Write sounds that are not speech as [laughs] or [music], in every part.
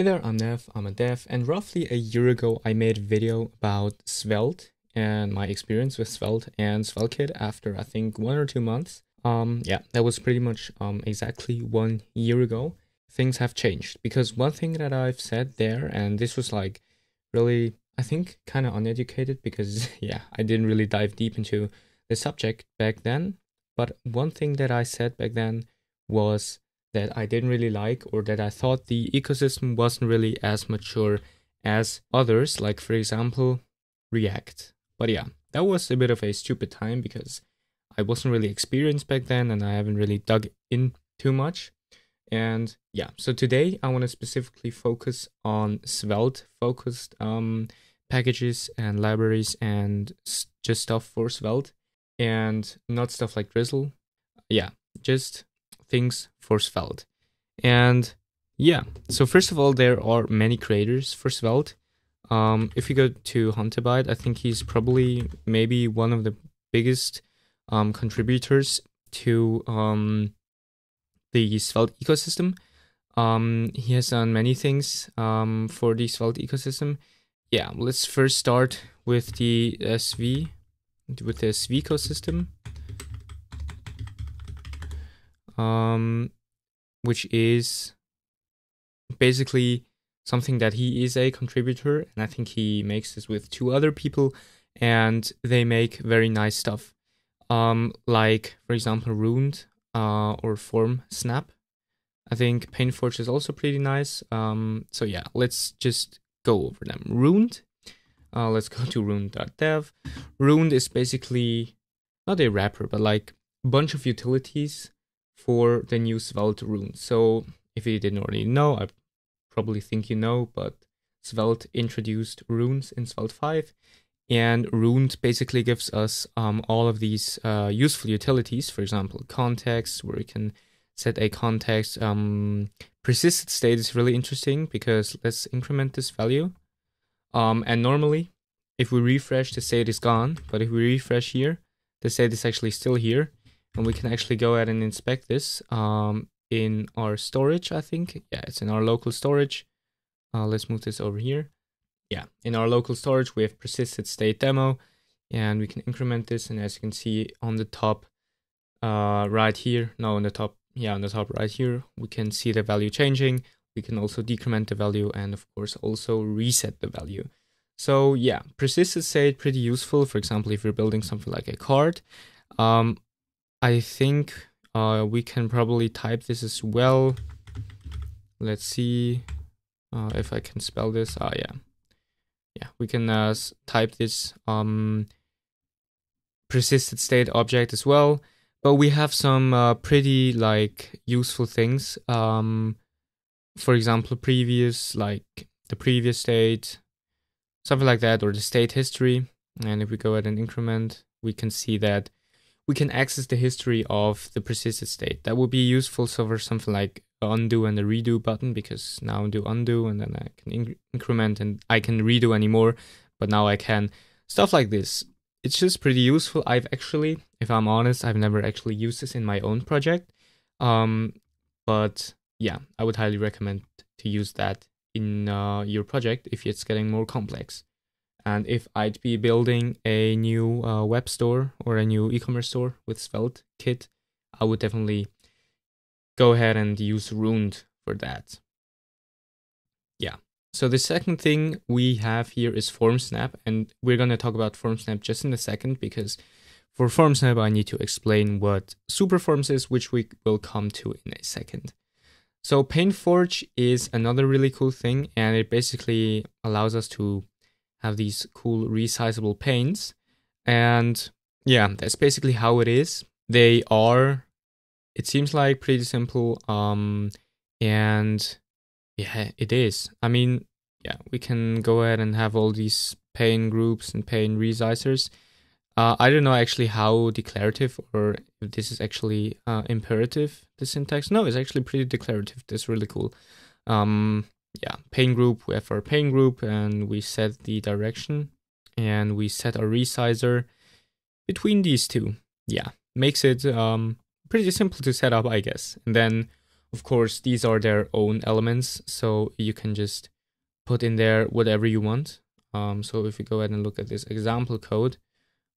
Hey there, I'm Nev, I'm a dev, and roughly a year ago I made a video about Svelte and my experience with Svelte and SvelteKit after I think one or two months. Um, yeah, that was pretty much um, exactly one year ago. Things have changed because one thing that I've said there, and this was like really, I think, kind of uneducated because, [laughs] yeah, I didn't really dive deep into the subject back then. But one thing that I said back then was that I didn't really like or that I thought the ecosystem wasn't really as mature as others, like for example, React. But yeah, that was a bit of a stupid time because I wasn't really experienced back then and I haven't really dug in too much. And yeah, so today I want to specifically focus on Svelte focused um, packages and libraries and just stuff for Svelte and not stuff like Drizzle. Yeah, just things for Svelte. And yeah, so first of all, there are many creators for Svelte. Um, if you go to Huntabyte, I think he's probably maybe one of the biggest um, contributors to um, the Svelte ecosystem. Um, he has done many things um, for the Svelte ecosystem. Yeah, let's first start with the SV, with the SV ecosystem um, which is basically something that he is a contributor, and I think he makes this with two other people, and they make very nice stuff. Um, like for example, Runed uh, or FormSnap. I think PaneForge is also pretty nice. Um, so yeah, let's just go over them. Runed. Uh, let's go to runed.dev. Runed is basically not a wrapper, but like a bunch of utilities for the new Svelte rune. So if you didn't already know, I probably think you know, but Svelte introduced runes in Svelte 5. And Runed basically gives us um, all of these uh, useful utilities, for example, context, where you can set a context. Um, persisted state is really interesting because let's increment this value. Um, and normally, if we refresh, the state is gone. But if we refresh here, the state is actually still here and we can actually go ahead and inspect this um, in our storage, I think. Yeah, it's in our local storage. Uh, let's move this over here. Yeah, in our local storage, we have persisted state demo, and we can increment this. And as you can see on the top uh, right here, no, on the top, yeah, on the top right here, we can see the value changing. We can also decrement the value and, of course, also reset the value. So yeah, persisted state pretty useful. For example, if you're building something like a card, um, I think uh, we can probably type this as well. Let's see uh, if I can spell this. Ah, yeah. Yeah, we can uh, type this um, persisted state object as well. But we have some uh, pretty like useful things. Um, for example, previous, like the previous state, something like that, or the state history. And if we go ahead and increment, we can see that we can access the history of the persisted state. That would be useful so for something like undo and the redo button because now I do undo and then I can inc- increment and I can redo anymore, but now I can stuff like this. It's just pretty useful. I've actually, if I'm honest, I've never actually used this in my own project. Um, but yeah, I would highly recommend to use that in uh, your project if it's getting more complex. And if I'd be building a new uh, web store or a new e-commerce store with Svelte kit, I would definitely go ahead and use Runed for that. Yeah. So the second thing we have here is FormSnap, and we're gonna talk about FormSnap just in a second because for FormSnap I need to explain what Superforms is, which we will come to in a second. So PaneForge is another really cool thing, and it basically allows us to have these cool resizable panes. And yeah, that's basically how it is. They are, it seems like pretty simple. Um, and yeah, it is. I mean, yeah, we can go ahead and have all these pane groups and pane resizers. Uh, I don't know actually how declarative or if this is actually uh, imperative, the syntax. No, it's actually pretty declarative. That's really cool. Um, yeah, pane group, we have our pane group and we set the direction and we set our resizer between these two. Yeah, makes it um, pretty simple to set up, I guess. And then Of course, these are their own elements, so you can just put in there whatever you want. Um, so if we go ahead and look at this example code,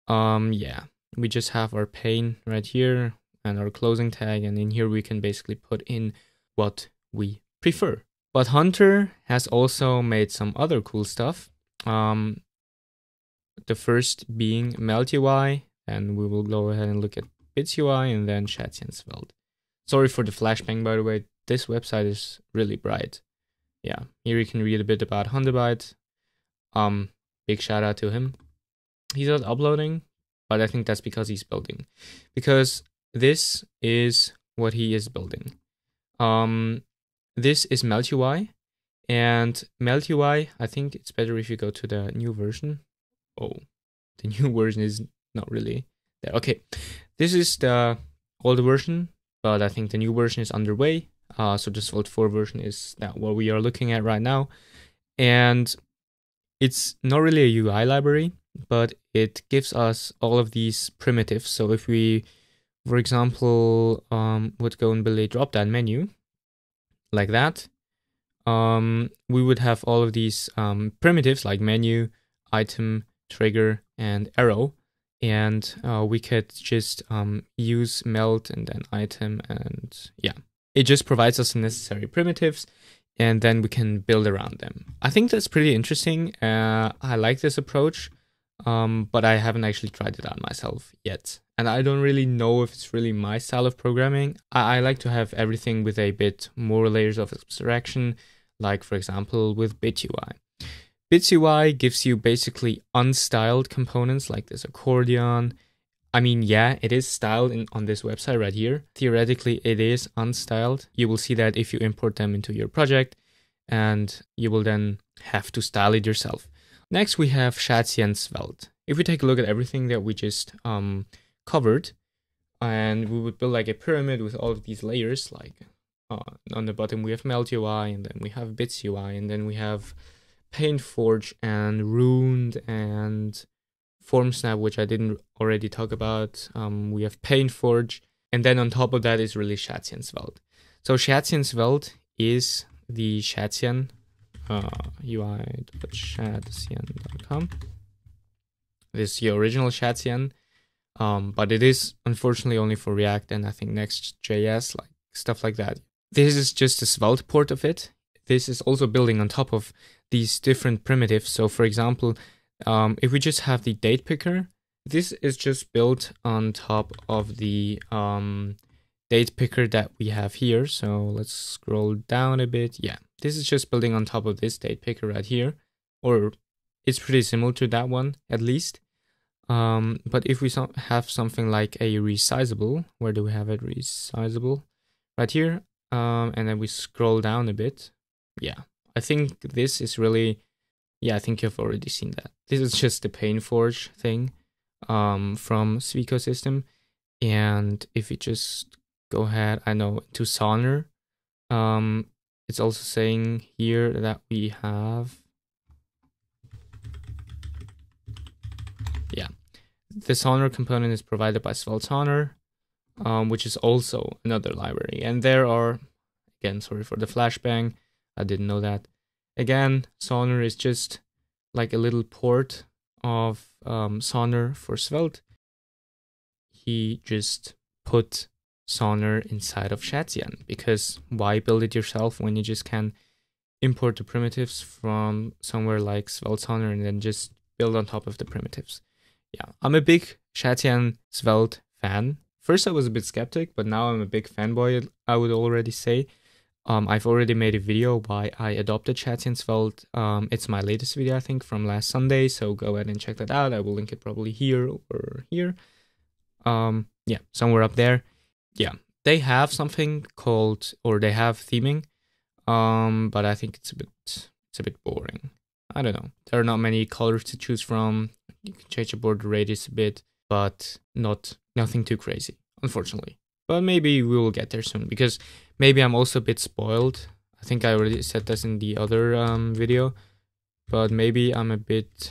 um, yeah, we just have our pane right here and our closing tag, and in here we can basically put in what we prefer. But Hunter has also made some other cool stuff. Um, the first being Melt UI, and we will go ahead and look at Bits UI and then shadcn-svelte. Sorry for the flashbang, by the way. This website is really bright. Yeah, here you can read a bit about Huntabyte. Um, big shout out to him. He's not uploading, but I think that's because he's building. Because this is what he is building. Um, this is Melt UI, and Melt UI. I think it's better if you go to the new version. Oh, the [laughs] new version is not really there. Okay, this is the old version, but I think the new version is underway. Uh, so the Svelte 4 version is that what we are looking at right now, and it's not really a UI library, but it gives us all of these primitives. So if we, for example, um, would go and build a drop-down menu like that, um, we would have all of these um, primitives like menu, item, trigger, and arrow. And uh, we could just um, use melt and then item and yeah, it just provides us the necessary primitives and then we can build around them. I think that's pretty interesting. Uh, I like this approach, um, but I haven't actually tried it out myself yet. And I don't really know if it's really my style of programming. I, I like to have everything with a bit more layers of abstraction, like for example with Bits UI. BitsUI gives you basically unstyled components like this accordion. I mean, yeah, it is styled in, on this website right here. Theoretically, it is unstyled. You will see that if you import them into your project, and you will then have to style it yourself. Next, we have shadcn-svelte. If we take a look at everything that we just um, covered, and we would build like a pyramid with all of these layers, like uh, on the bottom we have Melt UI, and then we have Bits UI, and then we have PaneForge and Runed and FormSnap, which I didn't already talk about. Um, we have PaneForge, and then on top of that is really shadcn-svelte. So shadcn-svelte is the shadcn uh, ui.shadcn.com. This is the original shadcn, um, but it is unfortunately only for React and I think Next.js, like stuff like that. This is just a Svelte port of it. This is also building on top of these different primitives. So, for example, um, if we just have the date picker, this is just built on top of the um, date picker that we have here. So let's scroll down a bit. Yeah, this is just building on top of this date picker right here, or it's pretty similar to that one at least. Um, but if we have something like a resizable, where do we have it? Resizable, right here. Um, and then we scroll down a bit. Yeah, I think this is really, yeah, I think you've already seen that. This is just the PaneForge thing um, from Svecosystem. And if you just go ahead, I know, to Sonner, um, it's also saying here that we have, yeah, the Sonner component is provided by Svelte Sonner, um, which is also another library. And there are, again, sorry for the flashbang, I didn't know that. Again, Sonner is just like a little port of um, Sonner for Svelte. He just put Sonner inside of shadcn because why build it yourself when you just can import the primitives from somewhere like Svelte Sonner and then just build on top of the primitives. Yeah, I'm a big shadcn Svelte fan. First, I was a bit skeptic, but now I'm a big fanboy, I would already say. Um, I've already made a video why I adopted shadcn-svelte. Um, it's my latest video, I think, from last Sunday. So go ahead and check that out. I will link it probably here or here. Um, yeah, somewhere up there. Yeah, they have something called, or they have theming. Um, but I think it's a bit, it's a bit boring. I don't know. There are not many colors to choose from. You can change the border radius a bit, but not nothing too crazy, unfortunately. But maybe we will get there soon because maybe I'm also a bit spoiled. I think I already said this in the other um, video, but maybe I'm a bit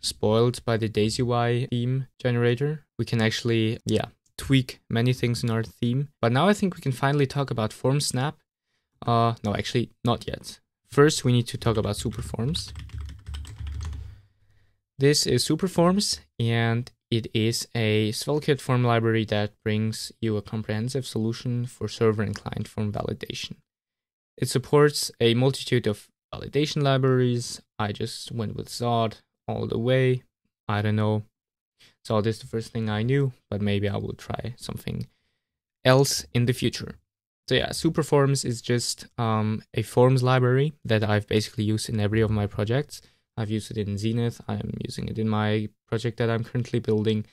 spoiled by the DaisyUI theme generator. We can actually, yeah, tweak many things in our theme. But now I think we can finally talk about form snap. Uh, no, actually, not yet. First, we need to talk about superforms. This is superforms, and it is a SvelteKit form library that brings you a comprehensive solution for server and client form validation. It supports a multitude of validation libraries. I just went with Zod all the way. I don't know. Zod is the first thing I knew, but maybe I will try something else in the future. So yeah, Superforms is just um, a forms library that I've basically used in every of my projects. I've used it in Zenith. I'm using it in my project that I'm currently building.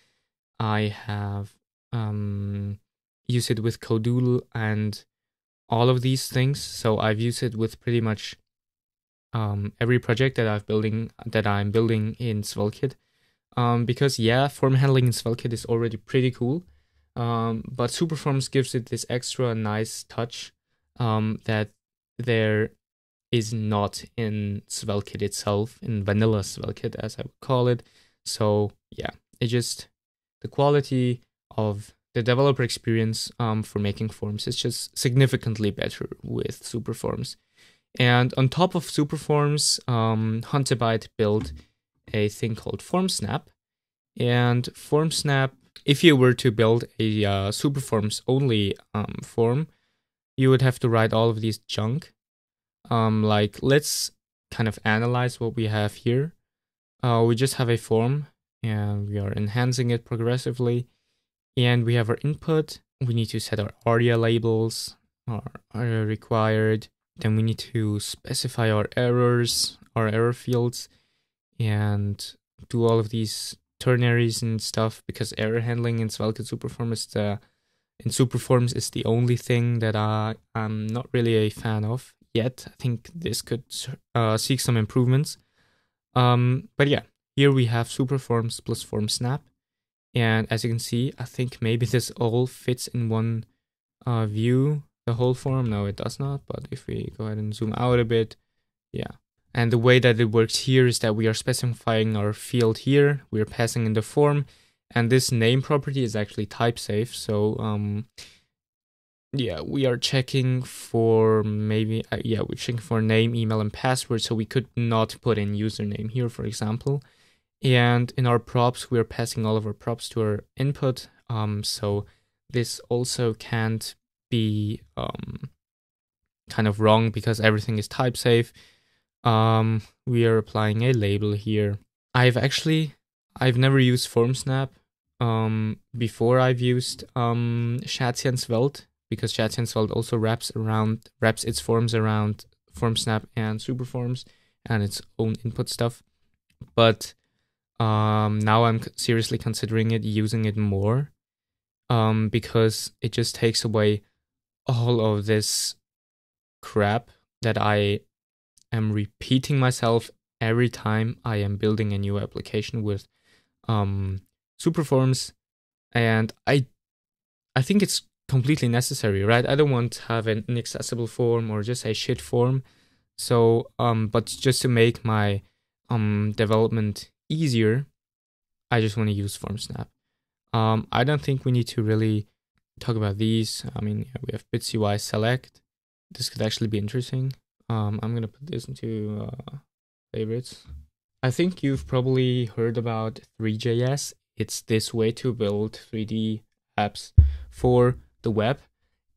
I have um, used it with Codoodle and all of these things. So I've used it with pretty much um, every project that I've building that I'm building in SvelteKit. Um, because yeah, form handling in SvelteKit is already pretty cool, um, but Superforms gives it this extra nice touch um, that there is not in SvelteKit itself, in vanilla SvelteKit as I would call it. So yeah, it just the quality of the developer experience um, for making forms is just significantly better with Superforms. And on top of Superforms, um, Huntabyte built a thing called FormSnap. And FormSnap, if you were to build a uh, Superforms only um, form, you would have to write all of these junk. Um, like, let's kind of analyze what we have here. Uh, we just have a form and we are enhancing it progressively. And we have our input. We need to set our ARIA labels are, are required. Then we need to specify our errors, our error fields, and do all of these ternaries and stuff because error handling in SvelteKit Superform is the in Superforms is the only thing that I am not really a fan of yet. I think this could uh, seek some improvements. Um, but yeah, here we have Superforms plus FormSnap, and as you can see, I think maybe this all fits in one uh, view the whole form? No, it does not. But if we go ahead and zoom out a bit, yeah. And the way that it works here is that we are specifying our field here. We're passing in the form. And this name property is actually type safe. So, um, yeah, we are checking for maybe, uh, yeah, we're checking for name, email, and password. So we could not put in username here, for example. And in our props, we're passing all of our props to our input. Um, so this also can't be um, kind of wrong because everything is type safe. Um, we are applying a label here. I've actually I've never used FormSnap um, before. I've used um, shadcn Svelte because shadcn Svelte also wraps around wraps its forms around FormSnap and Superforms and its own input stuff. But um, now I'm seriously considering it, using it more, um, because it just takes away all of this crap that I am repeating myself every time I am building a new application with um, Superforms, and I I think it's completely necessary, right? I don't want to have an inaccessible form or just a shit form. So, um, but just to make my um development easier, I just want to use FormSnap. Um, I don't think we need to really talk about these. I mean, we have bits UI select. This could actually be interesting. Um, I'm gonna put this into uh, favorites. I think you've probably heard about Three.js. It's this way to build 3D apps for the web.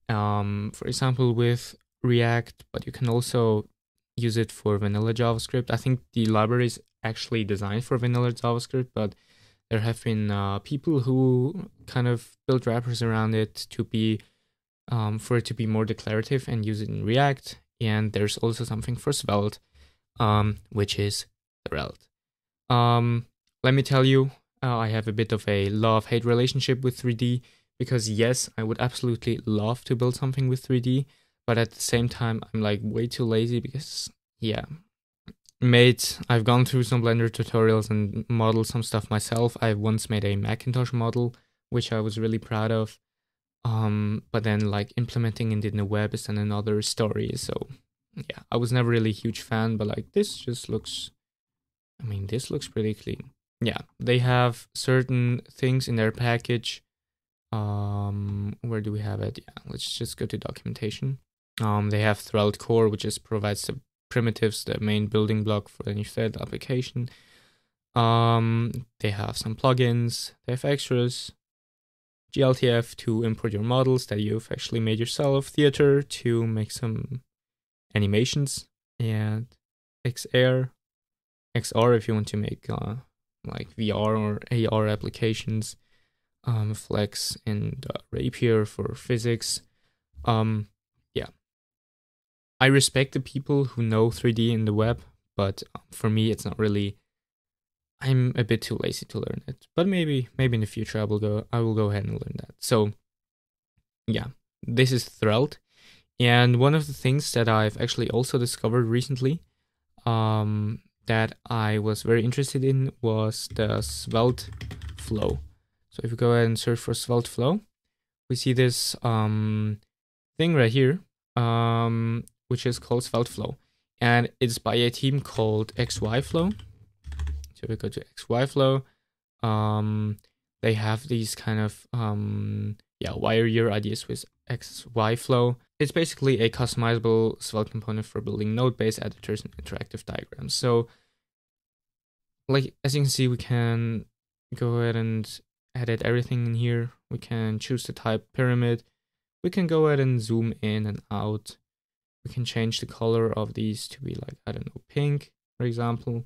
Um, for example, with React, but you can also use it for vanilla JavaScript. I think the library is actually designed for vanilla JavaScript, but there have been uh, people who kind of build wrappers around it to be um, for it to be more declarative and use it in React. And there's also something for Svelte, um, which is Threlte. Um, let me tell you, uh, I have a bit of a love-hate relationship with 3D because yes, I would absolutely love to build something with 3D, but at the same time, I'm like way too lazy because yeah, made I've gone through some Blender tutorials and modeled some stuff myself. I once made a Macintosh model, which I was really proud of. Um, but then like implementing it in the web is then another story. So yeah, I was never really a huge fan, but like this just looks I mean this looks pretty clean. Yeah, they have certain things in their package Um, where do we have it? Yeah, let's just go to documentation. Um, they have Threlte core, which just provides the primitives, the main building block for any Threlte application. Um, they have some plugins. They have extras. GLTF to import your models that you've actually made yourself. Theater to make some animations, and XR, XR if you want to make uh, like VR or AR applications. Um, Flex and uh, Rapier for physics. Um, yeah, I respect the people who know 3D in the web, but um, for me, it's not really. I'm a bit too lazy to learn it, but maybe maybe in the future I will go I will go ahead and learn that. So, yeah, this is Threlte, and one of the things that I've actually also discovered recently, um, that I was very interested in was the Svelte flow. So if we go ahead and search for Svelte flow, we see this um, thing right here, um, which is called Svelte flow, and it's by a team called XY flow. So we go to XY flow. Um, they have these kind of um, yeah wire year ideas with XY flow. It's basically a customizable Svelte component for building node-based editors and interactive diagrams. So, like as you can see, we can go ahead and edit everything in here. We can choose the type pyramid. We can go ahead and zoom in and out. We can change the color of these to be like, I don't know, pink, for example.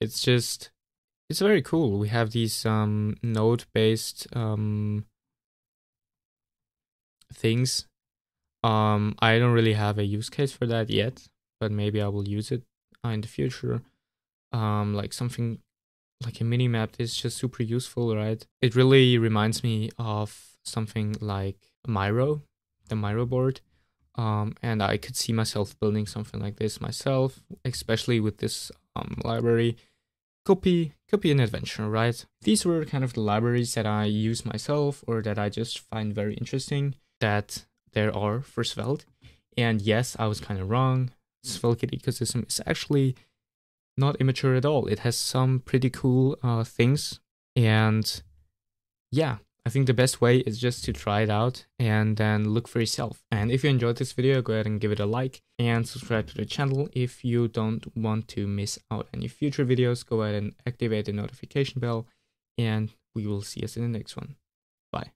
It's just, it's very cool. We have these um, node based um, things. Um, I don't really have a use case for that yet, but maybe I will use it uh, in the future. Um, like something like a mini map is just super useful, right? It really reminds me of something like Miro, the Miro board. Um, and I could see myself building something like this myself, especially with this um, library. copy, copy an adventure, right? These were kind of the libraries that I use myself or that I just find very interesting that there are for Svelte. And yes, I was kind of wrong. Svelte ecosystem is actually not immature at all. It has some pretty cool uh, things. And yeah, I think the best way is just to try it out and then look for yourself. And if you enjoyed this video, go ahead and give it a like and subscribe to the channel. If you don't want to miss out any future videos, go ahead and activate the notification bell and we will see us in the next one. Bye.